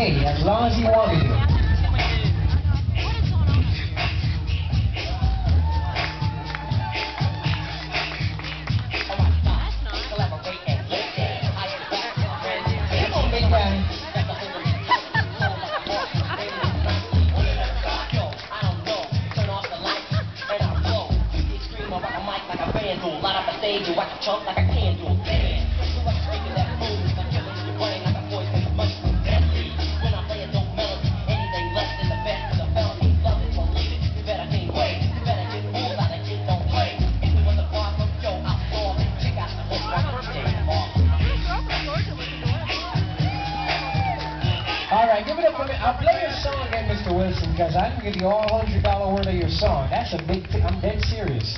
me, as long as. Light up a stage and watch a chump like a candle. All right, give it up for me. I'll play your song again, Mr. Wilson, because I can give you all $100 worth of your song. That's a big thing. I'm dead serious.